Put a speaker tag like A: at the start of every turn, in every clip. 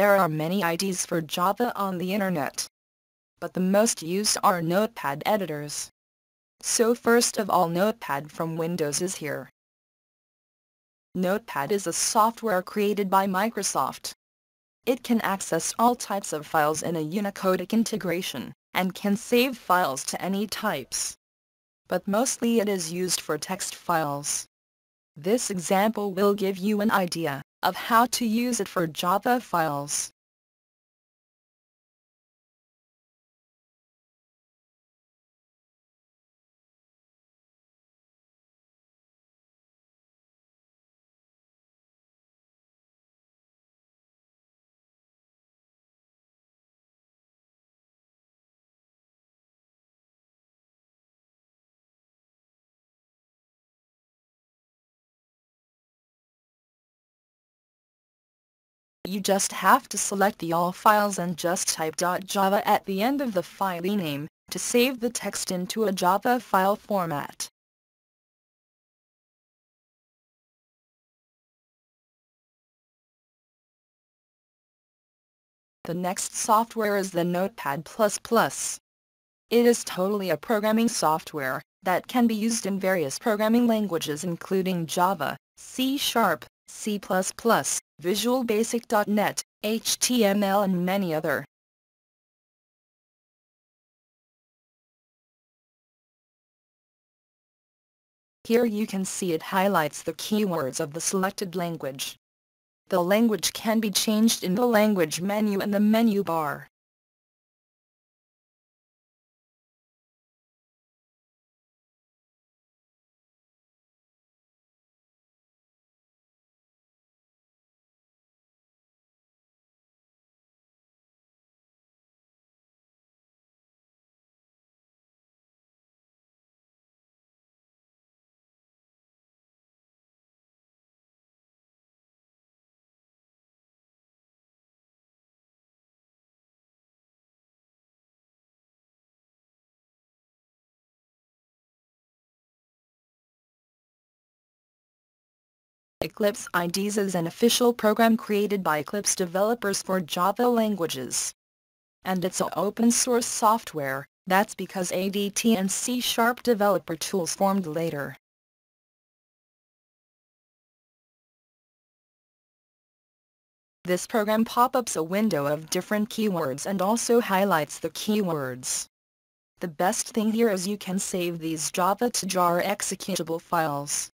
A: There are many IDEs for Java on the internet. But the most used are Notepad editors. So first of all Notepad from Windows is here. Notepad is a software created by Microsoft. It can access all types of files in a Unicode integration, and can save files to any types. But mostly it is used for text files. This example will give you an idea of how to use it for Java files. You just have to select the all files and just type .java at the end of the file name to save the text into a Java file format. The next software is the Notepad++. It is totally a programming software that can be used in various programming languages including Java, C Sharp, C++, Visual Basic.NET, HTML and many other. Here you can see it highlights the keywords of the selected language. The language can be changed in the language menu in the menu bar. Eclipse IDEs is an official program created by Eclipse developers for Java languages. And it's a open source software, that's because ADT and C-sharp developer tools formed later. This program pop-ups a window of different keywords and also highlights the keywords. The best thing here is you can save these Java to jar executable files.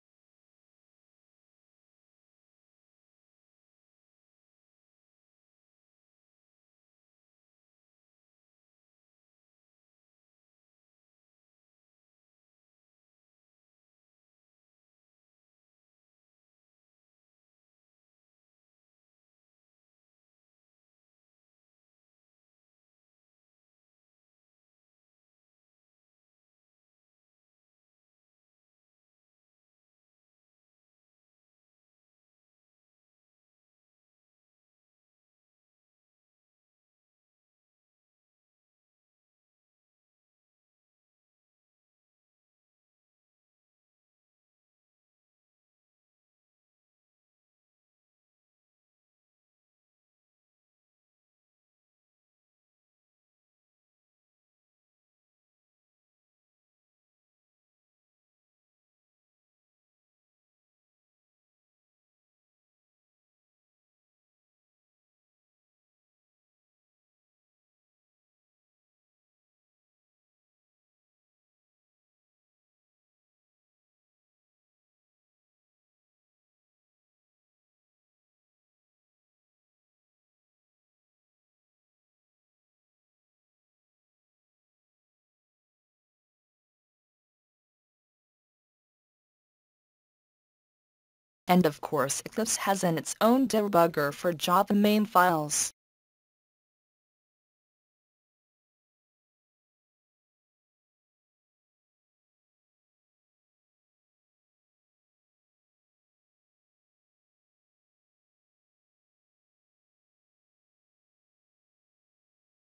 A: And of course Eclipse has its own debugger for Java main files.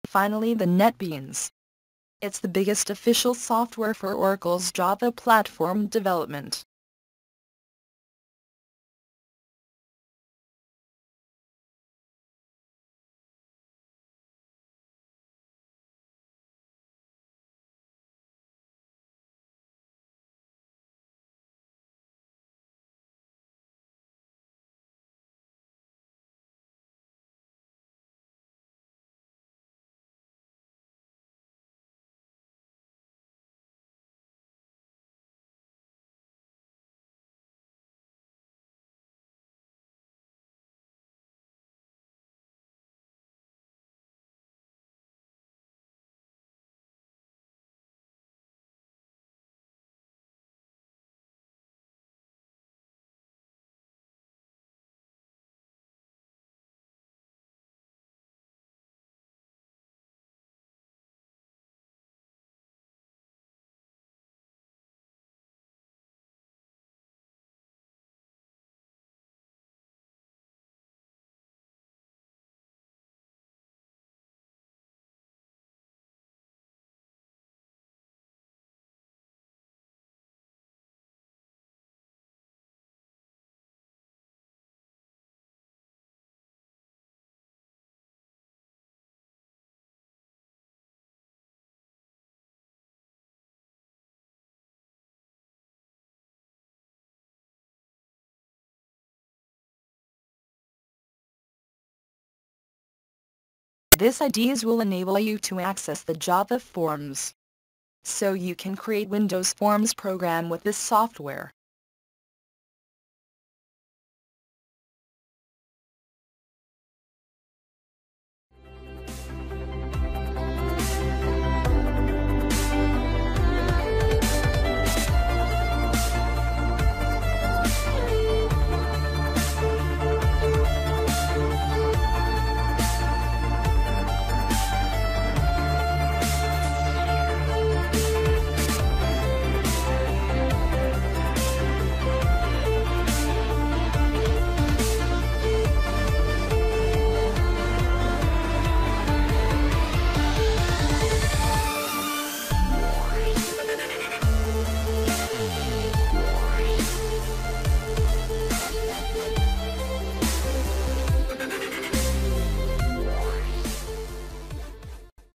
A: Finally the NetBeans. It's the biggest official software for Oracle's Java platform development. This IDEas will enable you to access the Java Forms. So you can create Windows Forms program with this software.